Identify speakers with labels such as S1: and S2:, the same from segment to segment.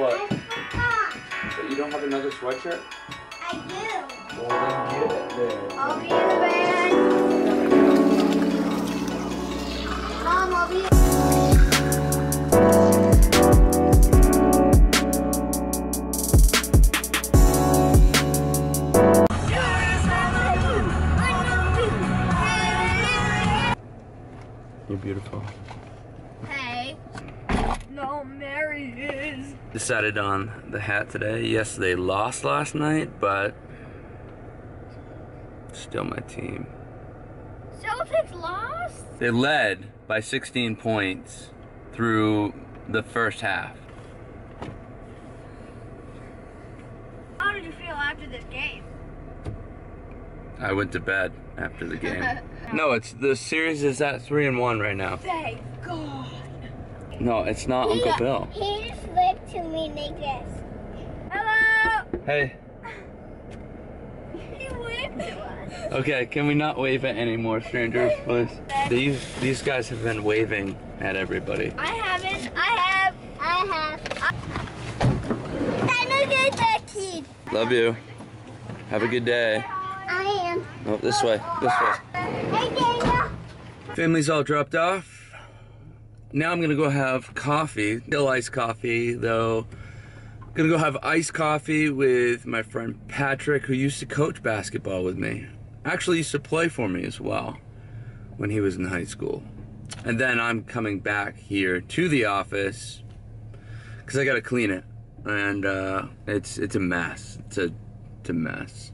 S1: What? But you don't have another sweatshirt?
S2: I do.
S1: Well, then get it there.
S2: I'll be in the bed. Mom, I'll be
S1: You're beautiful.
S2: Hey. No, Mary is.
S1: Decided on the hat today. Yes, they lost last night, but still my team.
S2: Celtics lost?
S1: They led by 16 points through the first half.
S2: How did you feel after this game?
S1: I went to bed after the game. no, it's the series is at three and one right now.
S2: Thank God.
S1: No, it's not Uncle Bill.
S2: He just waved to me like this. Hello.
S1: Hey,
S2: He waved to us.
S1: okay, can we not wave at any more strangers, please? These these guys have been waving at everybody.
S2: I haven't. I have. I have. I know you're the kid.
S1: Love you. Have a good day.
S2: I am.
S1: Oh, this way, this way.
S2: Hey, Daniel.
S1: Family's all dropped off. Now I'm gonna go have coffee, still iced coffee though. I'm Gonna go have iced coffee with my friend Patrick, who used to coach basketball with me. Actually used to play for me as well when he was in high school. And then I'm coming back here to the office because I gotta clean it, and uh, it's it's a mess. It's a it's a mess.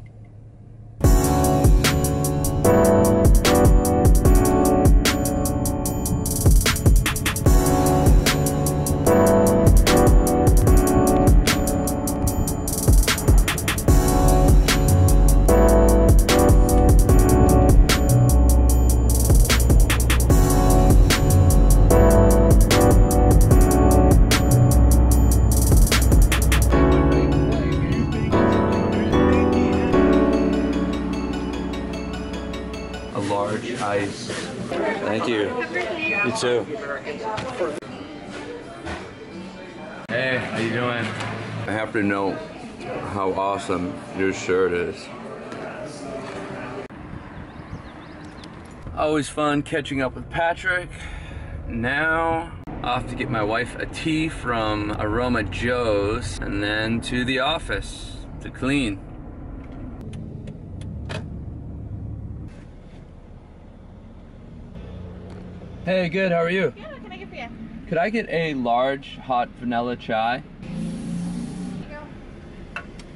S1: Too. Hey, how you doing? I have to know how awesome your shirt is. Always fun catching up with Patrick. Now, off to get my wife a tea from Aroma Joe's and then to the office to clean. Hey, good. How are you?
S3: Yeah, what can I get for you?
S1: Could I get a large hot vanilla chai?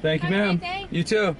S1: Thank you,
S3: Have a
S1: ma'am. You too.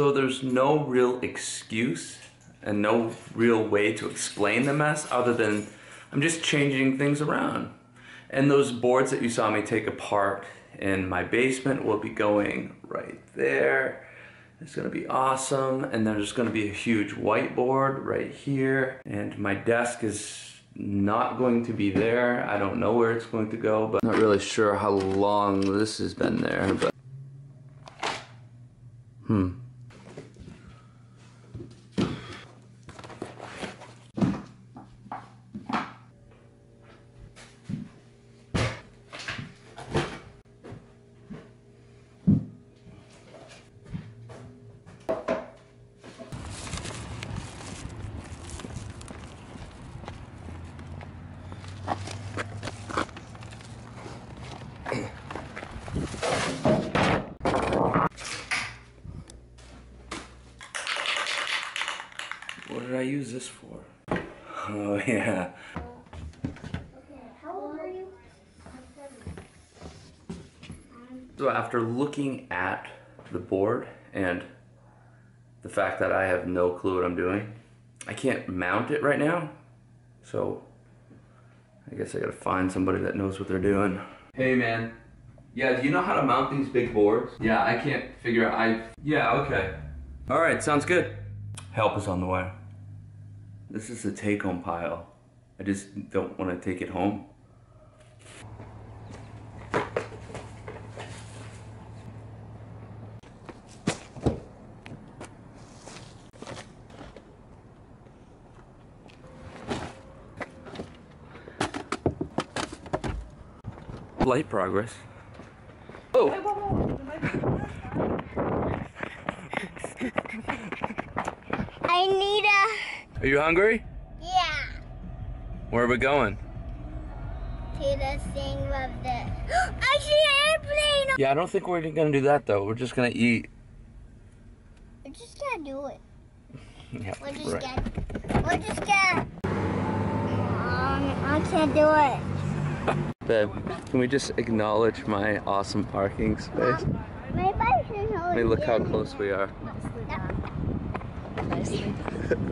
S1: So there's no real excuse and no real way to explain the mess other than I'm just changing things around. And those boards that you saw me take apart in my basement will be going right there. It's gonna be awesome. And there's gonna be a huge whiteboard right here. And my desk is not going to be there. I don't know where it's going to go, but not really sure how long this has been there, but hmm. What did I use this for? Oh yeah. So after looking at the board and the fact that I have no clue what I'm doing, I can't mount it right now. So I guess I gotta find somebody that knows what they're doing. Hey man, yeah, do you know how to mount these big boards? Yeah, I can't figure out, I, yeah, okay. All right, sounds good. Help is on the way. This is a take home pile. I just don't wanna take it home. Light progress. Oh,
S2: I need a
S1: are you hungry?
S2: yeah
S1: Where are we going?
S2: to the thing of the. I see an airplane.
S1: Yeah, I don't think we're gonna do that though. We're just gonna eat.
S2: We're just gonna do it.
S1: Yeah,
S2: We're just
S1: right.
S2: gonna. We're just gonna. Um, I can't do it.
S1: Babe, can we just acknowledge my awesome parking space?
S2: My bike is
S1: I mean, look how close we are.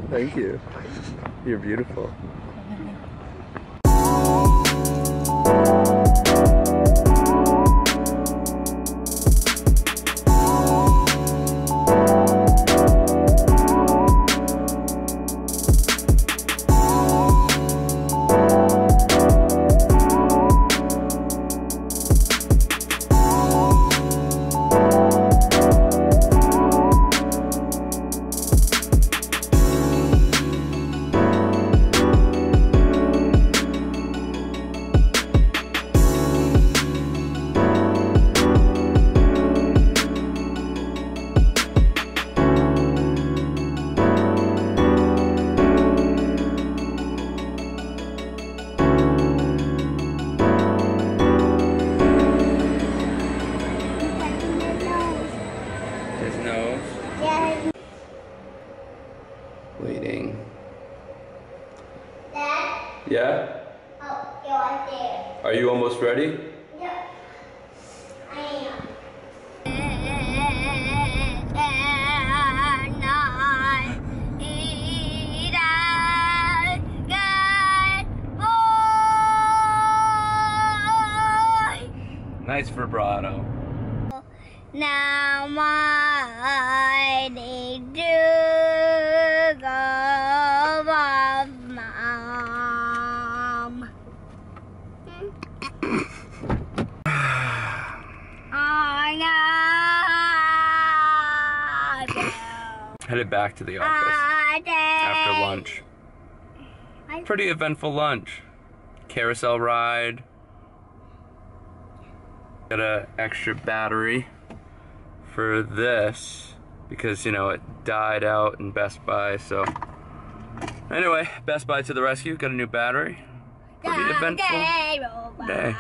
S1: Thank you. You're beautiful. You almost ready?
S2: Yep.
S1: Nice vibrato.
S2: Now my
S1: Headed back to the office after lunch. Pretty eventful lunch. Carousel ride. Got a extra battery for this because you know it died out in Best Buy. So anyway, Best Buy to the rescue. Got a new battery. Pretty eventful day.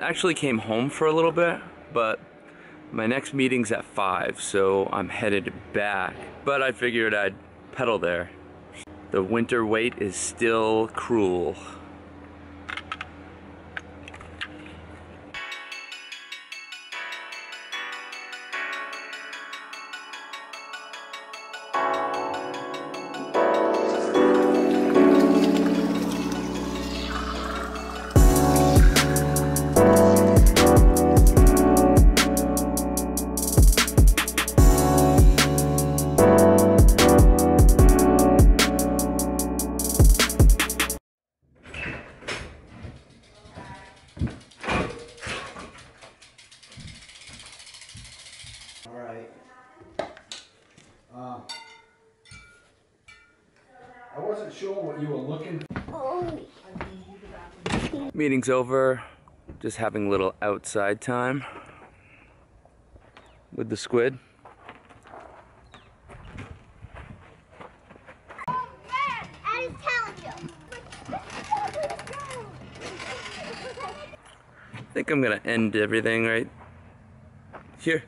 S1: Actually came home for a little bit, but my next meeting's at 5, so I'm headed back. But I figured I'd pedal there. The winter wait is still cruel. Meeting's over. Just having a little outside time with the squid. I think I'm gonna end everything right here.